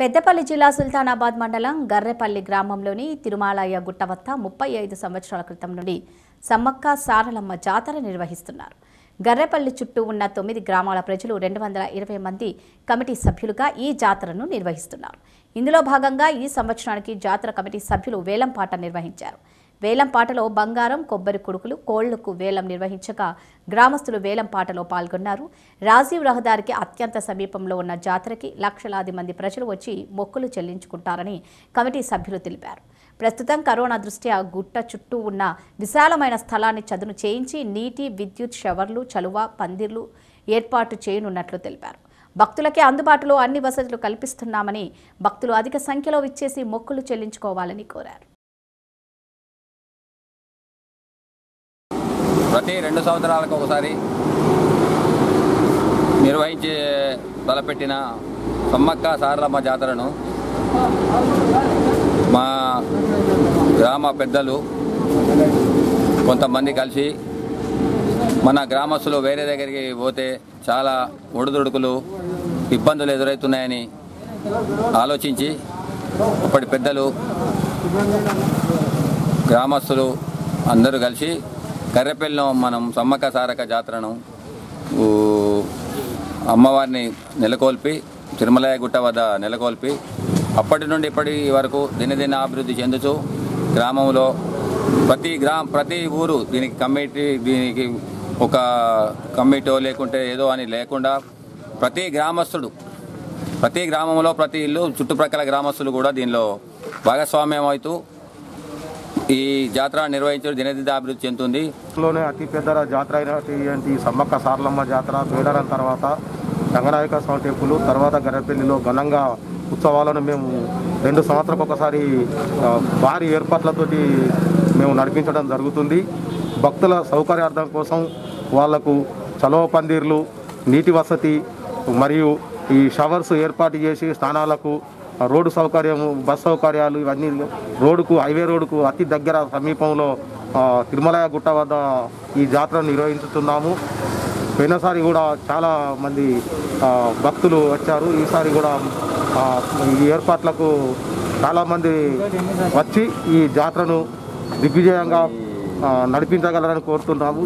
పెద్దపల్లి జిల్లా సుల్తానాబాద్ మండలం గర్రెపల్లి గ్రామంలోని తిరుమాలయ్య గుట్ట వద్ద ముప్పై ఐదు సంవత్సరాల క్రితం నుండి సమ్మక్క సారలమ్మ జాతర నిర్వహిస్తున్నారు. గర్రెపల్లి చుట్టూ ఉన్న తొమ్మిది గ్రామాల ప్రజలు రెండు వందల ఇరవై మంది కమిటీ సభ్యులుగా ఈ జాతరను నిర్వహిస్తున్నారు. ఇందులో భాగంగా ఈ సంవత్సరానికి జాతర కమిటీ సభ్యులు వేలంపాట నిర్వహించారు. వేలంపాటలో బంగారం కొబ్బరి కుడుకులు కోళ్ళకు వేలం నిర్వహించగా గ్రామస్తులు వేలంపాటలో పాల్గొన్నారు. రాజీవ్ రహదారికి అత్యంత సమీపంలో ఉన్న జాతరకి లక్షలాది మంది ప్రజలు వచ్చి మొక్కులు చెల్లించుకుంటారని కమిటీ సభ్యులు తెలిపారు. ప్రస్తుతం కరోనా దృష్ట్యా గుట్ట చుట్టూ ఉన్న విశాలమైన స్థలాన్ని చదును చేయించి నీటి విద్యుత్ షవర్లు చలువ పందిర్లు ఏర్పాటు చేయనున్నట్లు తెలిపారు. భక్తులకే అందుబాటులో అన్ని వసతులు కల్పిస్తున్నామని భక్తులు అధిక సంఖ్యలో విచ్చేసి మొక్కులు చెల్లించుకోవాలని కోరారు. ప్రతి రెండు సంవత్సరాలకు ఒకసారి నిర్వహించే తలపెట్టిన సమ్మక్క సారలమ్మ జాతరను మా గ్రామ పెద్దలు కొంతమంది కలిసి మన గ్రామస్తులు వేరే దగ్గరికి పోతే చాలా ఒడిదుడుకులు ఇబ్బందులు ఎదురవుతున్నాయని ఆలోచించి అప్పటి పెద్దలు గ్రామస్తులు అందరూ కలిసి కర్రెపల్లిలో మనం సమ్మక సారక జాతరను. అమ్మవారిని నెలకొల్పి తిరుమలయ గుట్ట వద్ద నెలకొల్పి అప్పటి నుండి ఇప్పటి వరకు దినదిన అభివృద్ధి చెందుతూ గ్రామంలో ప్రతి గ్రామ ప్రతి ఊరు దీనికి కమిటీ దీనికి ఒక కమిటో లేకుంటే ఏదో అని లేకుండా ప్రతి గ్రామస్తుడు ప్రతి గ్రామంలో ప్రతి ఇల్లు చుట్టుప్రక్కల గ్రామస్తులు కూడా దీనిలో భాగస్వామ్యం అవుతూ ఈ జాతర నిర్వహించడం దినదిన అభివృద్ధి చెందుతుంది. లోనే అతి పెద్ద జాతర అయినటువంటి సమ్మక్క సారలమ్మ జాతర వేడరం తర్వాత రంగనాయక స్వామి టెంపుల్ తర్వాత గరపల్లిలో ఘనంగా ఉత్సవాలను మేము రెండు సంవత్సరాలకు ఒకసారి భారీ ఏర్పాట్లతోటి మేము నడిపించడం జరుగుతుంది. భక్తుల సౌకర్యార్థం కోసం వాళ్ళకు చలవ పందిర్లు నీటి వసతి మరియు ఈ షవర్స్ ఏర్పాటు చేసి స్నానాలకు రోడ్డు సౌకర్యం బస్ సౌకర్యాలు ఇవన్నీ రోడ్డుకు హైవే రోడ్డుకు అతి దగ్గర సమీపంలో తిరుమలయ గుట్ట వద్ద ఈ జాతరను నిర్వహించుతున్నాము. పోయినసారి కూడా చాలా మంది భక్తులు వచ్చారు. ఈసారి కూడా ఈ ఏర్పాట్లకు చాలామంది వచ్చి ఈ జాతరను దిగ్విజయంగా నడిపించగలరని కోరుతున్నాము.